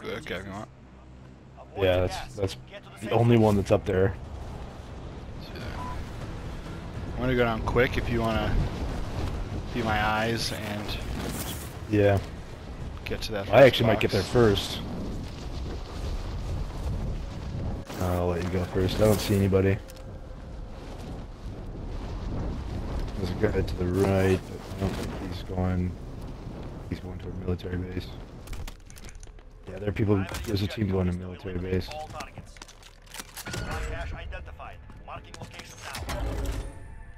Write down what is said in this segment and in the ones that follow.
Good, okay, if you. Yeah, that's that's the only one that's up there. I'm gonna go down quick if you wanna see my eyes and Yeah. get to that. I actually might get there first. I'll let you go first. I don't see anybody. There's a guy to the right, but I don't think he's going. He's going to a military base. Yeah, there are people. There's a team going to military base.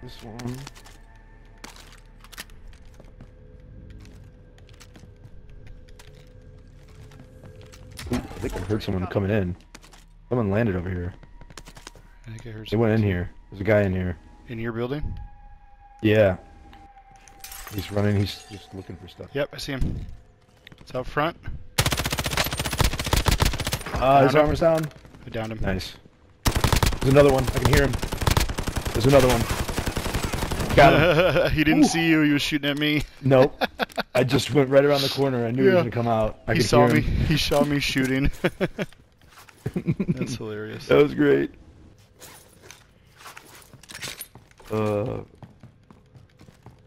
This one. Ooh, I think I heard someone coming in. Someone landed over here. I think I heard. They went in here. There's a guy in here. In your building? Yeah. He's running. He's just looking for stuff. Yep, I see him. It's out front. Ah, his Downed him. armor's down. I downed him. Nice. There's another one. I can hear him. There's another one. Got him. he didn't Ooh. see you. He was shooting at me. nope. I just went right around the corner. I knew he was gonna come out. I he could saw hear me. him. He saw me shooting. That's hilarious. That was great. Uh,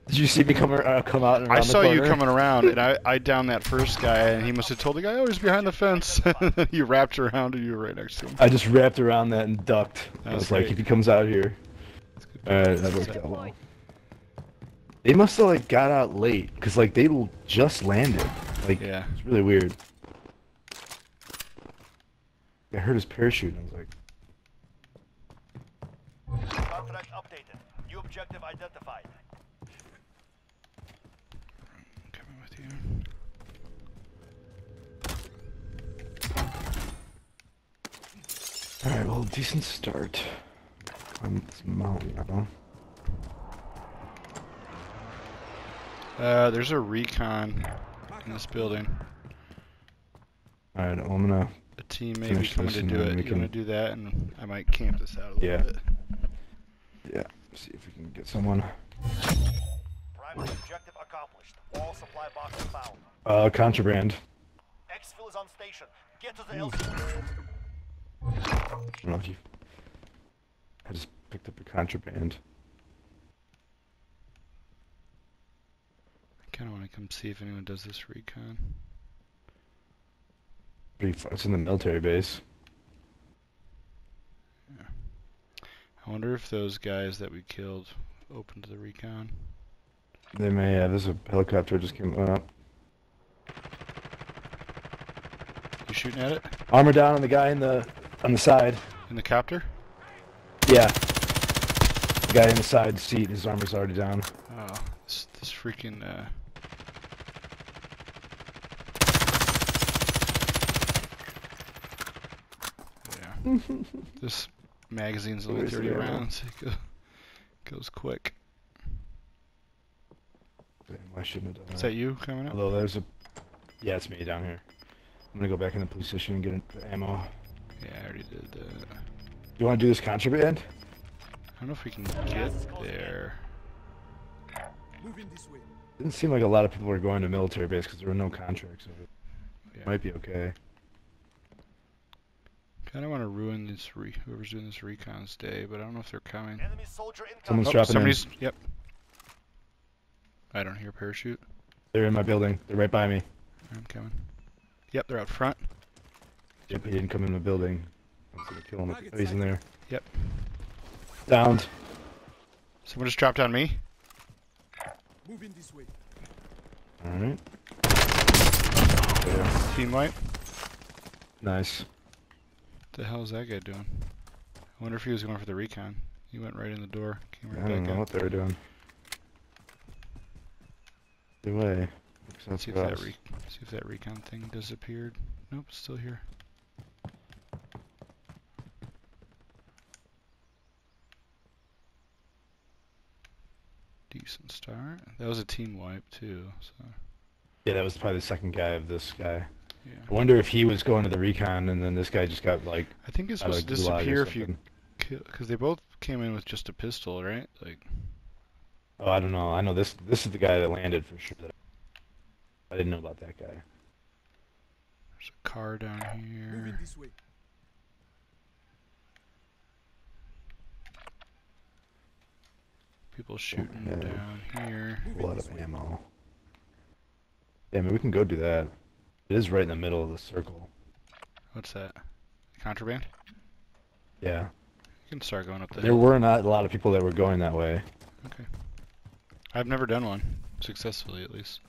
did you see me come uh, come out and around I the saw you coming around, and I, I downed that first guy, and he must have told the guy, "Oh, he's behind the fence." you wrapped around, and you were right next to him. I just wrapped around that and ducked. I That's was like, if he comes out here. Alright, that worked out well. They must have like got out late, cause like they l- just landed. Like, Yeah. it's really weird. I heard his parachute, and I was like, Contract updated. New objective identified. Coming with you. All right, well, decent start. I'm this mountain now. Uh, there's a recon in this building. All right, well, I'm gonna. A team maybe Finish coming to do then it. we You want to can- do that, and I might camp this out a little Yeah. bit. Yeah, see if we can get someone. Primary objective accomplished. All supply boxes found. Uh, contraband. Exfil is on station. Get to the LC. I don't know if you. I just picked up a contraband. I kind of want to come see if anyone does this recon. Pretty fu- It's in the military base. Yeah. I wonder if those guys that we killed opened the recon. They may have. There's a helicopter just came up. You shooting at it Armor down on the guy in the on the side. in the copter? Yeah. The guy in the side seat. His armor's already down. Oh, this, this freaking. Uh... Yeah. this magazine's only Where's the 30 ammo? rounds. It go, goes quick. Damn, I shouldn't have done Is that. you coming up? Although there's a. Yeah, it's me down here. I'm gonna go back in the police station and get ammo. Yeah, I already did that. You want to do this contraband? I don't know if we can get there. Moving this way. Didn't seem like a lot of people were going to military base because there were no contracts. So it Yeah. might be okay. Kind of want to ruin this re whoever's doing this recon's day, but I don't know if they're coming. Enemy soldier. Someone's Oh, dropping in. somebody's. Yep. I don't hear parachute. They're in my building. They're right by me. I'm coming. Yep, they're out front. Yep, he didn't come in the building. I was gonna kill him. Oh, he's in there. Yep. Downed. Someone just dropped on me. Moving this way. Alright. Team wipe. Nice. What the hell is that guy doing? I wonder if he was going for the recon. He went right in the door. Came right I don't know out. what they were doing. Either way. Makes sense See if for that re see if that recon thing disappeared. Nope, still here. Decent start. That was a team wipe too. So Yeah, that was probably the second guy of this guy. yeah. I wonder if he was going to the recon and then this guy just got like I think it's supposed to disappear if you kill because they both came in with just a pistol, right? Like Oh, I don't know. I know this. This is the guy that landed for sure. I didn't know about that guy. there's a car down Moving here. this way. People shooting Okay. down here. A lot of ammo. Yeah, I mean, we can go do that. It is right in the middle of the circle. What's that? Contraband? Yeah. You can start going up there. There were not a lot of people that were going that way. Okay. I've never done one successfully, at least.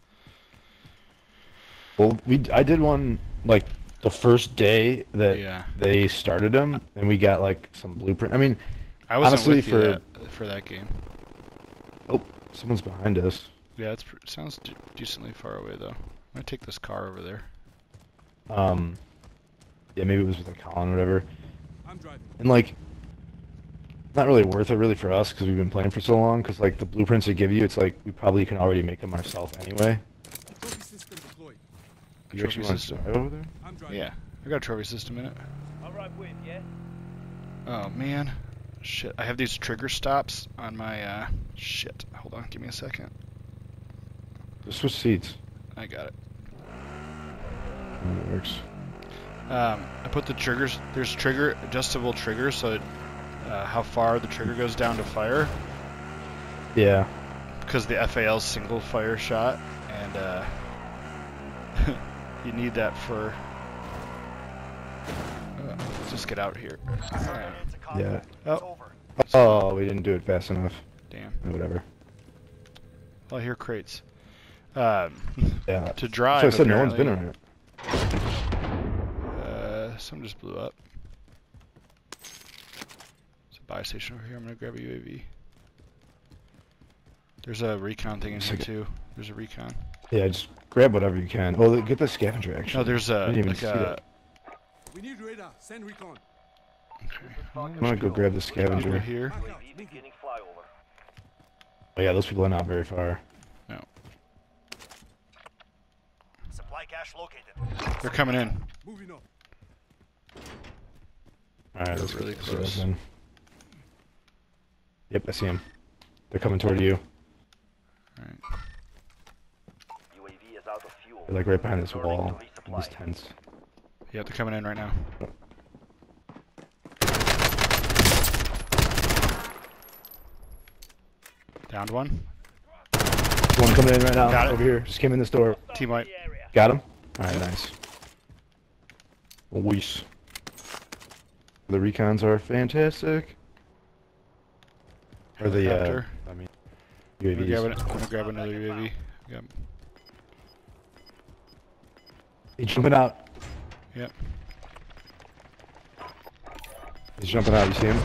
Well, we I did one like the first day that Yeah. they started them, and we got like some blueprint. I mean, I wasn't Honestly, with you for- that, for that game. Someone's behind us. Yeah, it sounds d- decently far away though. I'm gonna take this car over there. Um, yeah, maybe it was with like Colin or whatever. I'm driving. And like, not really worth it really for us because we've been playing for so long. Because like the blueprints they give you, it's like we probably can already make them ourselves anyway. Trophy system deployed. You Trophy actually want to system. drive over there? I'm driving. Yeah, I got a trophy system in it. All right, with yeah. Oh man, shit! I have these trigger stops on my uh. Shit. Hold on, give me a second. Just switch seats. I got it. And it works. Um, I put the triggers. There's trigger adjustable triggers, so it, uh, how far the trigger goes down to fire, Yeah. because the FAL single fire shot, and uh, you need that for. Uh, let's just get out here. Alright. It's a conflict. Oh. It's over. Oh, we didn't do it fast enough. Damn. Whatever. I hear crates. Um, Yeah. to drive. So I said no one's been apparently- on it. Uh, some just blew up. There's a buy station over here. I'm gonna grab a UAV. There's a recon thing in here too. There's a recon. Yeah, just grab whatever you can. Oh, get the scavenger actually. No, there's I a didn't even like see a. that. We need radar. Send recon. Okay. I'm gonna go grab the Over scavenger. here. Mark out. UAV beginning flyover. Oh yeah, those people are not very far. No. Supply cache located. They're coming in. Moving up. All right, They're really close. in. Yep, I see them. They're coming toward you. Alright. UAV is out of fuel. They're like right behind this wall. These tents. Yeah, they're coming in right now. Oh. Downed one. One coming in right now. Got it. Over here. Just came in this door. Team white. Got him. All right, nice. Weiss. The recons are fantastic. Or the uh, I mean, I'm gonna grab, UAVs. I'm gonna grab another UAV. Yep. He's jumping out. Yep. He's jumping out. You see him?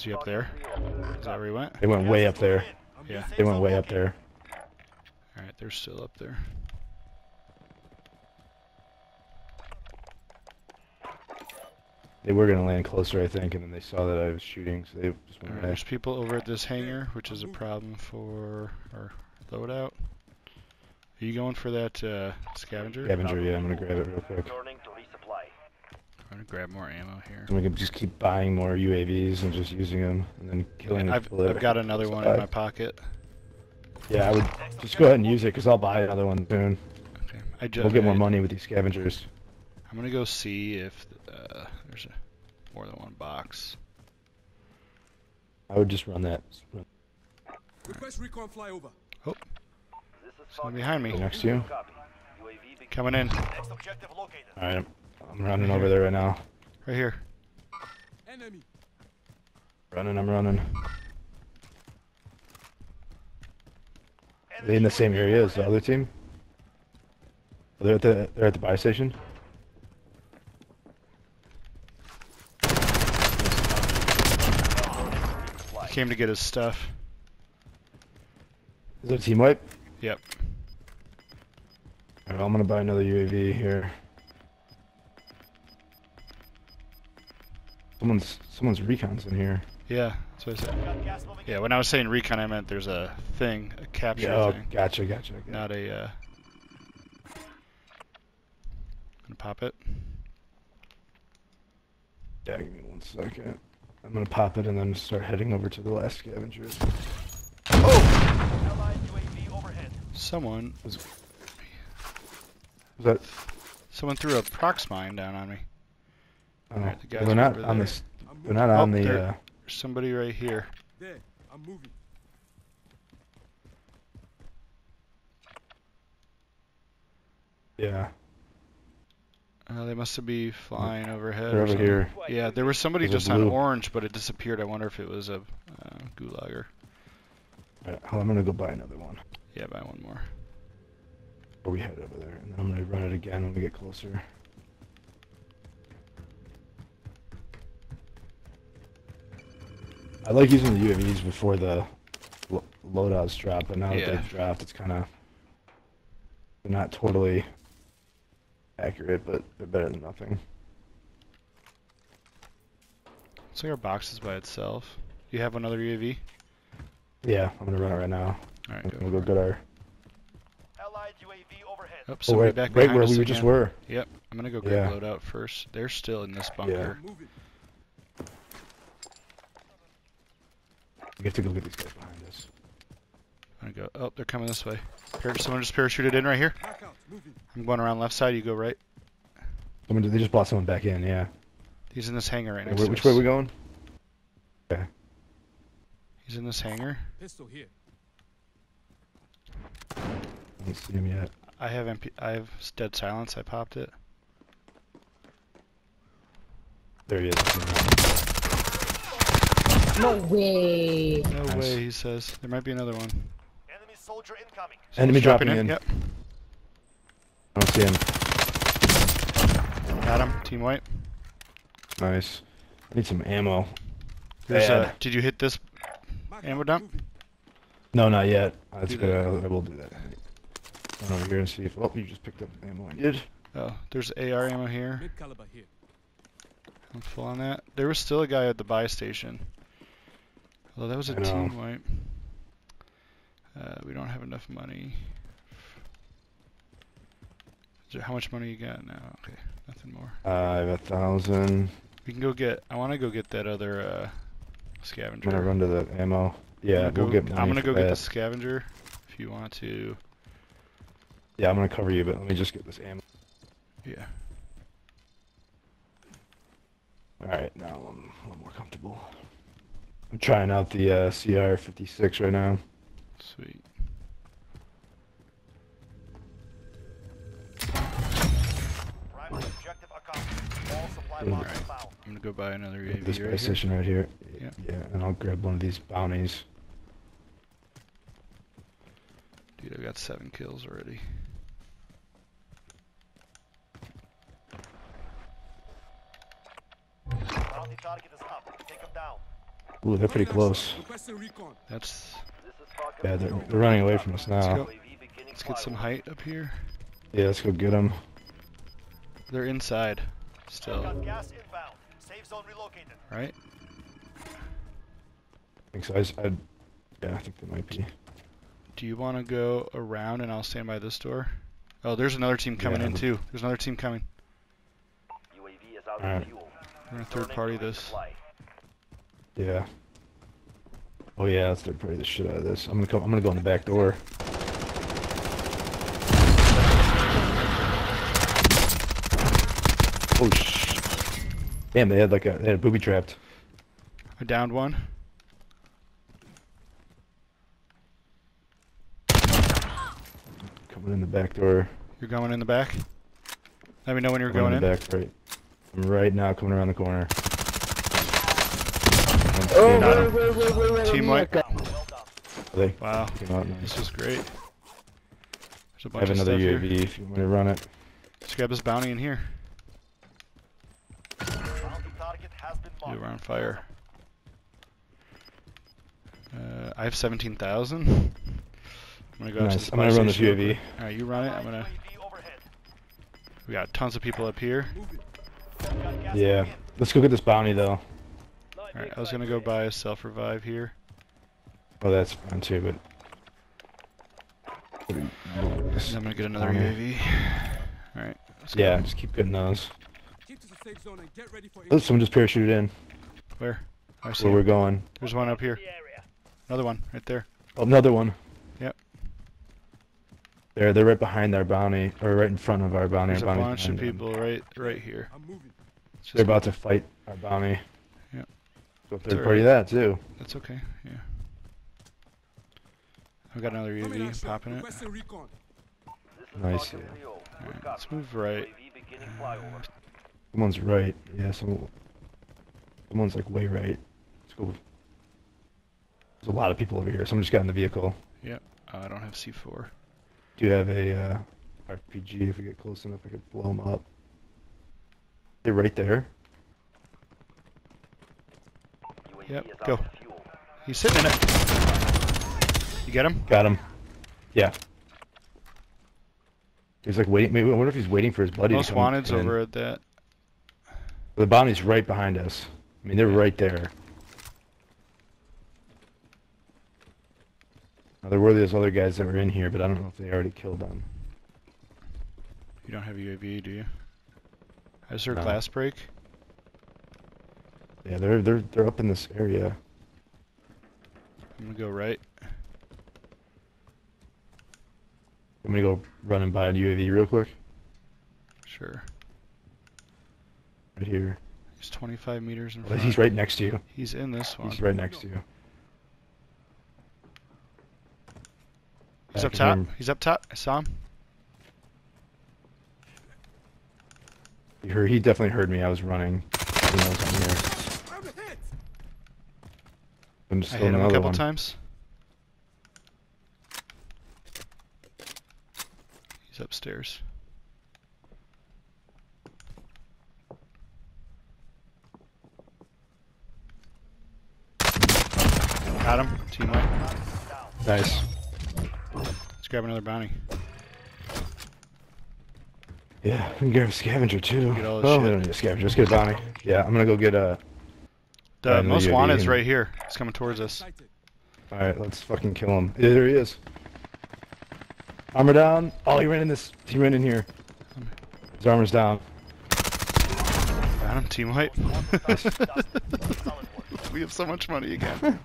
Is he up there? Is that where he went? They went way up there. Yeah. They went way up there. Alright, they're still up there. They were gonna land closer, I think, and then they saw that I was shooting, so they just went Alright, away. there's people over at this hangar, which is a problem for our loadout. Are you going for that uh, scavenger? Scavenger, yeah, I'm gonna grab it real quick. Returning to resupply. I'm gonna grab more ammo here. And we can just keep buying more UAVs and just using them, and then killing the I've, I've got another one in my pocket. Yeah, I would just go ahead and use it, because I'll buy another one soon. Okay. I just, We'll get more money with these scavengers. I'm gonna go see if uh, there's a, more than one box. I would just run that. Request recon flyover. This is Someone behind me. Next to you. Copy. UAV begin- Coming in. Next objective located. Alright, I'm, I'm running over there right now. Right here. Enemy. Running, I'm running. Are they in the same area as the other team? Oh, they're at the they're at the buy station. He came to get his stuff. Is it a team wipe? Yep. Alright, I'm gonna buy another UAV here. Someone's someone's recons in here. Yeah. That's what I said. Got gas moving Yeah. When I was saying recon, I meant there's a thing, a capture Yeah, oh, thing, gotcha, gotcha. gotcha. not a. Uh... Gonna pop it. Yeah, give me one second. I'm gonna pop it and then start heading over to the last scavengers. Oh! Someone. Was that Someone threw a prox mine down on me. Oh, Alright, the guys they're not on there. this. I'm They're moving. not on Oh, the. there. Uh, There's somebody right here. There. I'm moving. yeah, Uh, they must be flying overhead. they're over something. here. Yeah, there was somebody There's just on orange, but it disappeared. I wonder if it was a uh, gulager. Alright, hold on, I'm gonna go buy another one. Yeah, buy one more. Or we head over there, and then I'm gonna run it again when we get closer. I like using the UAVs before the lo- loadouts drop, but now that they've dropped, it's kind of not totally accurate, but they're better than nothing. Looks like our box is by itself. Do you have another UAV? Yeah, I'm gonna run it right now. All right, we'll go go get our. Allied UAV overhead. Oh, Oh, somebody right, back right where we again. just were. Yep, I'm gonna go grab Yeah. loadout first. They're still in this bunker. I'm We have to go get these guys behind us. I'm gonna go. Oh, they're coming this way. Par- someone just parachuted in right here. Back out. Moving. I'm going around left side. You go right. Someone, they just brought someone back in. Yeah. He's in this hangar right Wait, next which way are we going? Yeah. He's in this hangar. Pistol here. I don't see him yet. I have MP. I have dead silence. I popped it. There he is. No way. No Nice. way. He says there might be another one. Enemy soldier incoming. Enemy He's dropping in. Yep. I don't see him. Got him. Team white. Nice. I need some ammo. There's Bad. uh, did you hit this? Mark Ammo out. dump? No, not yet. That's good. that. I, I will do that. Run over here and see if. Oh, you just picked up ammo. I did. Oh, there's AR ammo here. Mid caliber here. I'm full on that. There was still a guy at the buy station. Although that was a team wipe. Uh, we don't have enough money. There, how much money you got now? Okay, nothing more. Uh, I have a thousand. We can go get. I want to go get that other uh, scavenger. I'm gonna run to the ammo. I'm Yeah, gonna we'll go, get. I'm gonna go get the scavenger. If you want to. Yeah, I'm gonna cover you, but let me just get this ammo. Yeah. All right, now I'm a little more comfortable. I'm trying out the uh, CR56 right now. Sweet. Primary objective accomplished. All supply Alright. boxes found. I'm gonna go buy another UAV this right buy here. station right here. Yeah. Yeah, and I'll grab one of these bounties. Dude, I got seven kills already. Bounty target is up. Take them down. Ooh, they're pretty close. That's. This Yeah, they're, they're running away from us Let's now. go. Let's get some height up here. Yeah, let's go get them. They're inside. Still, Got gas inbound. Safe zone relocated. right? I think so. I, s- I'd- yeah, I think they might be. Do you want to go around and I'll stand by this door? Oh, there's another team coming Yeah, in too. There's another team coming. UAV is out Alright. We're gonna third party this. Yeah. Oh yeah, let's third party the shit out of this. I'm gonna come. I'm gonna go in the back door. Oh sh! Damn, they had like a they had a booby trapped. I downed one. Coming in the back door. You're going in the back. Let me know when you're Coming going in. the back right. I'm right now coming around the corner. Oh, Got wait, wait, wait, wait, wait. Team my white. God. Well done. They Wow, came out this nice. was great. There's a I bunch have of another stuff UAV here. if you want me to run it. Let's grab this bounty in here. Bounty target has been Dude, marked. we're on fire. Uh, I have 17,000. I'm gonna go out to Nice. the I'm gonna run this station real UAV. quick. Alright, you run it. I'm gonna. UAV overhead. We got tons of people up here. Moving. Got gas Yeah. Let's go get this bounty though. Alright, I was gonna go buy a self revive here. Oh, that's fine too, but. And I'm gonna get another Bounty. UAV. Alright. let's go. Yeah, just keep getting those. Keep to the safe zone and get ready for Oh, someone just parachuted in. Where? Oh, I see. Where we're going. There's one up here. Another one right there. Oh, another one. Yep. They're they're right behind our bounty, or right in front of our bounty. There's a our bounty's bunch of behind them. people right right here. I'm moving. It's just They're about to fight our bounty. Yeah. So third party that too. That's okay. Yeah. I've got another Coming UAV popping it. Recon. Nice, yeah. 3-0. Good Alright, copy. let's move right. UAV beginning flyover. Someone's right. Yeah, some. Someone's like way right. Let's go. There's a lot of people over here. Someone just got in the vehicle. Uh, I don't have C4. Do you have a uh, RPG? If we get close enough, I could blow them up. They're right there. UAV Yep, go. out of fuel. He's sitting in it. You get him? Got him. Yeah. He's like waiting. Maybe I wonder if he's waiting for his buddy. Most to come wanted's in. over at that. The bounty's right behind us. I mean, they're right there. Now, there were those other guys that were in here, but I don't know if they already killed them. You don't have UAV, do you? Is there a No. glass break? Yeah, they're they're they're up in this area. I'm gonna go right. I'm gonna go run and buy a UAV real quick. Sure. Right here. He's 25 meters in front. He's right next to you. He's in this one. He's right next to you. He's up top. He's up top. I saw him. He heard. He definitely heard me. I was running. He knows I'm here. I'm hit. I'm I hit him a couple one. times. He's upstairs. Got him. Team wipe. Nice. Let's grab another bounty. Yeah, we can grab a scavenger too. Get oh, shit. we don't need a scavenger. Let's get a bounty. Yeah, I'm gonna go get a. The the most wanted's right here. He's coming towards us. All right, let's fucking kill him. There he is. Armor down. Oh, he ran in this. He ran in here. His armor's down. Got him. Team work. we have so much money again.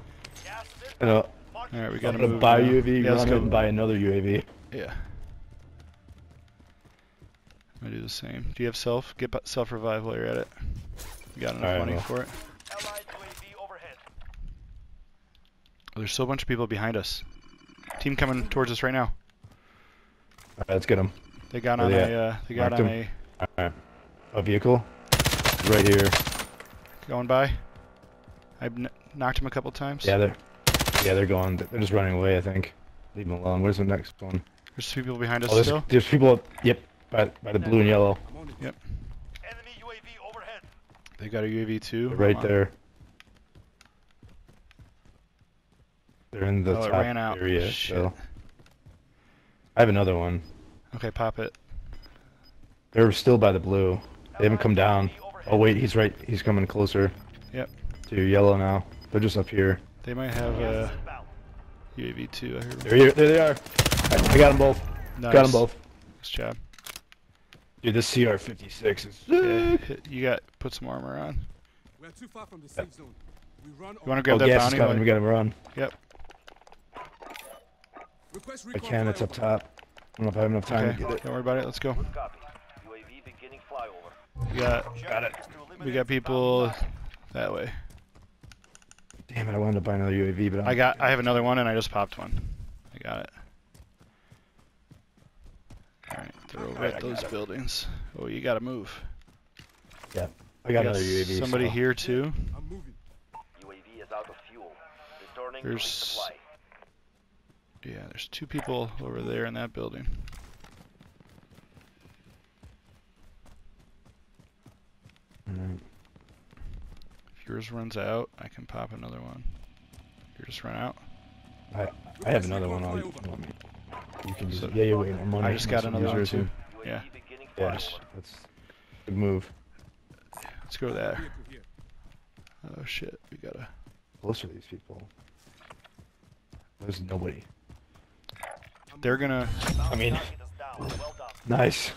Gas is I know. All right, we gotta move. buy now. UAV, Yeah, let's go. and buy another UAV. Yeah. I do the same. Do you have self? Get self revive while you're at it. You got enough Alright, money well. for it? Allied UAV overhead. Oh, there's still a bunch of people behind us. Team coming towards us right now. All right, let's get them. They got Where on they a. Uh, they got Marked on them. a. All right. A vehicle. Right here. Going by. I kn- knocked him a couple times. Yeah, they're. Yeah, they're going. They're just running away. I think. Leave them alone. Where's the next one? There's two people behind us Oh, there's, still. there's people. Yep. By by the blue and yellow. I'm on. Yep. Enemy UAV overhead. They got a UAV too. They're right Hold on. there. They're in the Oh, it top ran out. area. Shit. So. I have another one. Okay, pop it. They're still by the blue. They haven't come down. Oh wait, he's right. He's coming closer. Yep. To yellow now. They're just up here. They might have a. UAV too. I heard. There, here, there they are. I, I got them both. Nice. Got them both. Nice job. Dude, this CR56 is. Yeah, hit- you got put some armor on. We're too far from the safe zone. We run. You want to Oh, grab that gas is bounty? coming. while- We gotta run. Yep. Request I recon can. It's up top. I don't know if I have enough time Okay. to get it. Don't worry about it. Let's go. Good. UAV beginning flyover. We got Objective is to we got people that way. Damn it! I wanted to buy another UAV, but I'm I got I have another one and I just popped one. I got it. Alright, they're over Alright, at those got it. buildings. Oh, you gotta move. Yeah, I got We another UAV. Somebody so- here too. I'm moving. UAV is out of fuel. Returning to There's- resupply. Yeah, there's two people over there in that building. Alright. If yours runs out, I can pop another one. Yours just run out. I I have another one. I'll, you me? You can use So- Yeah, yeah. Wait, more money. I just got another one too. Yeah. beginning Yeah, flyover. that's good move. Let's go there. Oh shit, we gotta. Close to these people. There's nobody. I'm They're gonna. I mean, Target is down. Well done. nice.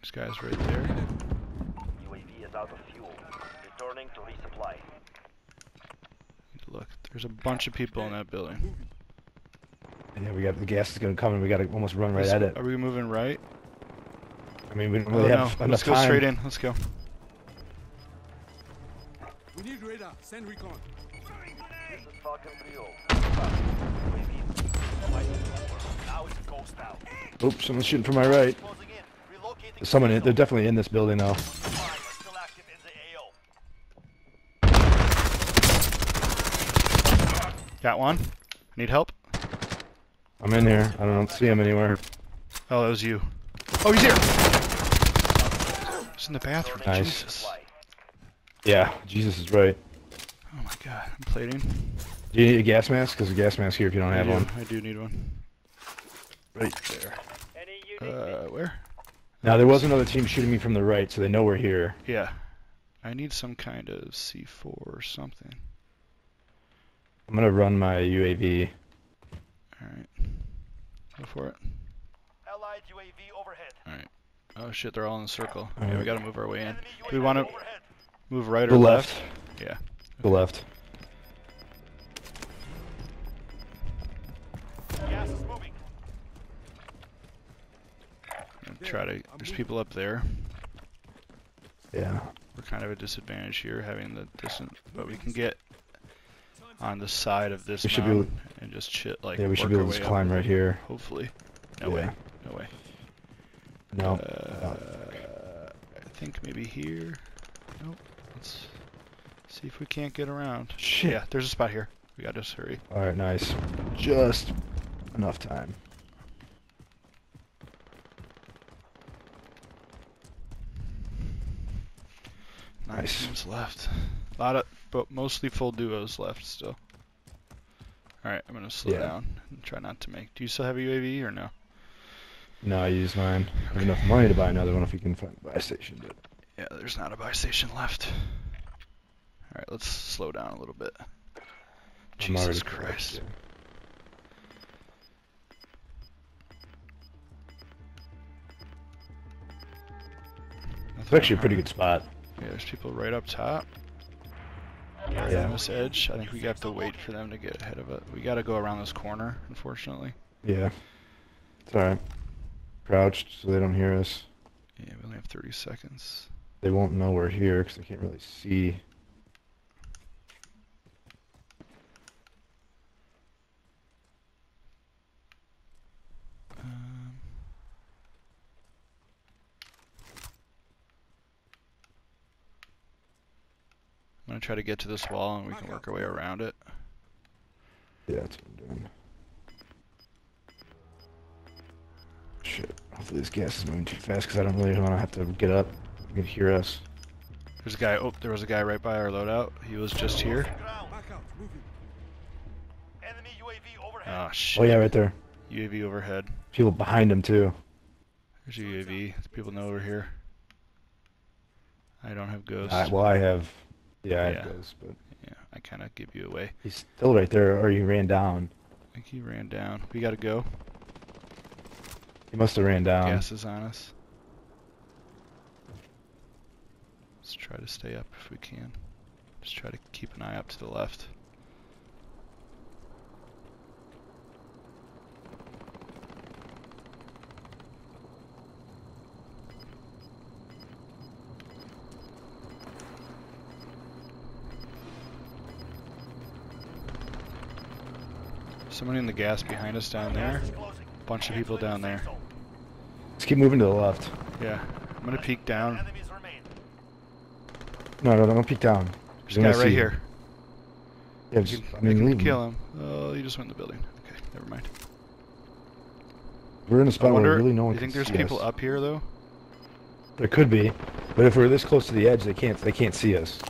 This guy's right there. UAV is out of fuel. Returning to resupply. Look, there's a bunch of people in that building. Yeah, we got the gas is gonna come and we gotta almost run right Let's- at it. Are we moving right? I mean, we don't Oh really no. have enough Let's go time. straight in. Let's go. We need radar. Send recon. This is Falcon 3-0. Now it's a. Oops, someone's shooting from my right. Closing in. Relocating There's someone in, they're definitely in this building now. Fire is still active in the AO. Got one. Need help? I'm in here. I don't see him anywhere. Oh, that was you. Oh, he's here. He's in the bathroom. Nice. Jesus. Yeah, Jesus is right. Oh my god. I'm plating. Do you need a gas mask? There's a gas mask here if you don't I have do. one. I do need one. Right there. Uh, where? Now there was another team shooting me from the right, so they know we're here. Yeah. I need some kind of C4 or something. I'm gonna run my UAV. Alright. Go for it. Allied UAV overhead. Alright. Oh shit, they're all in a circle. Yeah, we gotta move our way in. Do we want to overhead. move right or The left? left. Yeah. The left. Try to. There's people up there. Yeah. We're kind of at a disadvantage here having the distance, but we can get on the side of this We should be able- and just chit like Yeah, we should be able to just climb right here. Hopefully. No Yeah. way. No way. No. Uh, I think maybe here. Nope. Let's see if we can't get around. Shit. Yeah, there's a spot here. We gotta just hurry. Alright, nice. Just enough time. Nice. teams left. A lot of, but mostly full duos left still. All right, I'm gonna slow Yeah. down and try not to make. Do you still have a UAV or no? No, I use mine. I have enough money to buy another one if we can find a buy station, but Yeah, there's not a buy station left. All right, let's slow down a little bit. I'm Jesus correct, Christ. yeah. It's actually a pretty good spot. Yeah, there's people right up top. Gas Yeah. On this edge, I think we got to wait for them to get ahead of it. We got to go around this corner, unfortunately. Yeah. It's alright. Crouched so they don't hear us. Yeah, we only have 30 seconds. They won't know we're here because they can't really see. Gonna try to get to this wall and we can work our way around it. Yeah, that's what I'm doing. Shit. Hopefully this gas is moving too fast because I don't really want to have to get up. You can hear us. There's a guy. Oh, there was a guy right by our loadout. He was just here. ground. Back out. Moving. Enemy UAV overhead. Ah, shit. Oh yeah, right there. UAV overhead. People behind him too. There's a UAV. People know we're here. I don't have ghosts. I, well, I have. Yeah, I Yeah. those, but yeah, I kind of give you away. he's still right there, or he ran down. I think he ran down. We gotta go. He must have ran down. Gas is on us. Let's try to stay up if we can. Just try to keep an eye up to the left. Someone in the gas behind us down there. Closing. Bunch of people down there. Let's keep moving to the left. Yeah. I'm gonna peek down. No, no, don't peek down. There's a guy right see- here. Yeah, just, can, I mean, leave kill him. Oh, you just went in the building. Okay, never mind. We're in a spot where wonder, really no one you think there's people us. up here though? There could be, but if we're this close to the edge, they can't. They can't see us.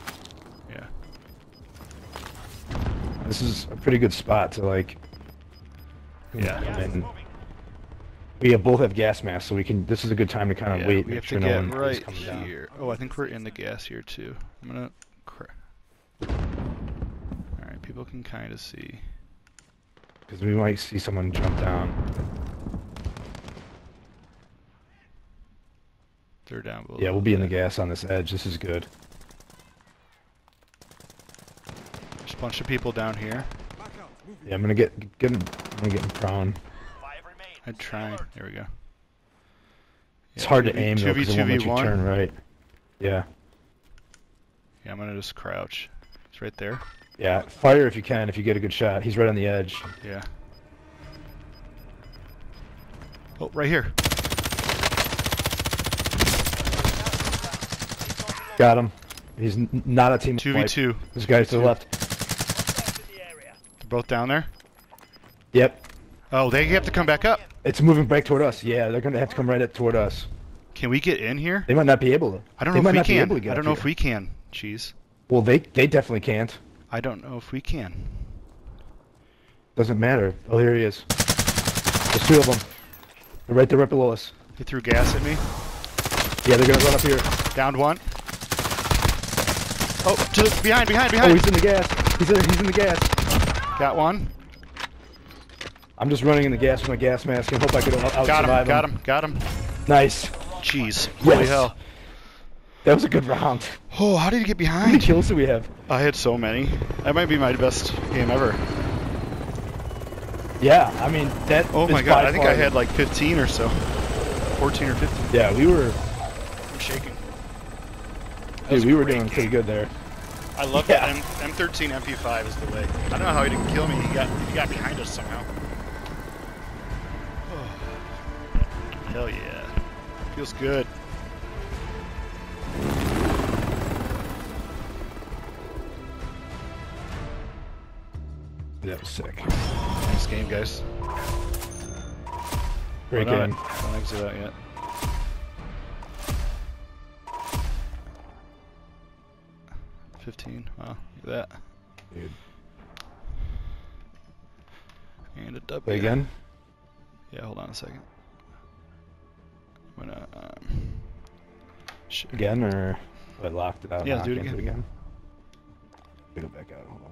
Yeah. This is a pretty good spot to like. Yeah. come Gas is in. moving. We have both have gas masks, so we can. This is a good time to kind of yeah, wait. we make have sure to get one is right coming down. here. Oh, I think we're in the gas here too. I'm gonna. All right, people can kind of see. Because we might see someone jump down. They're down below. Yeah, we'll be in the gas on this edge. This is good. There's a bunch of people down here. Back out. Moving. Yeah, I'm gonna get get I'm getting prone. I'd try. There we go. It's hard to 2v- aim though, 'cause it won't let you turn right. Yeah. Yeah, I'm gonna just crouch. It's right there. Yeah. Fire if you can, if you get a good shot. He's right on the edge. Yeah. Oh, right here. Got him. He's not a team. 2v2. This guy's to the 2v2. left. They're. Both down there. Yep. Oh, they have to come back up. It's moving back toward us. Yeah, they're gonna have to come right up toward us. Can we get in here? They might not be able to. I don't they know if we can. I don't know if we can. Cheese. Well, they they definitely can't. I don't know if we can. Doesn't matter. Oh, here he is. There's two of them. They're right there, right below us. He threw gas at me. Yeah, they're gonna run up here. Downed one. Oh, to the, behind, behind, Oh, behind. he's in the gas. He's in. He's in the gas. Got one. I'm just running in the gas with my gas mask and hope I can out out Got him. survive Got him. Got him. Nice. Jeez. Holy Yes. hell. That was a good round. Oh, how did he get behind? How many kills do we have? I had so many. That might be my best game ever. Yeah, I mean that. Oh is my god, by I think I had like 15 or so. 14 or 15. Yeah, we were. I'm shaking. Dude, we were doing pretty good there. I love Yeah. that M- M13 MP5 is the way. I don't know how he didn't kill me. He got he got behind us somehow. Hell yeah. Feels good. That was sick. Nice game, guys. Great game. Don't exit out yet. Fifteen. Wow, look at that. Dude. And a W. Play again. Yeah, hold on a second. Gonna um, shit. Again, or I locked it out. Yeah, do it again. again. Let Go back out. Hold on.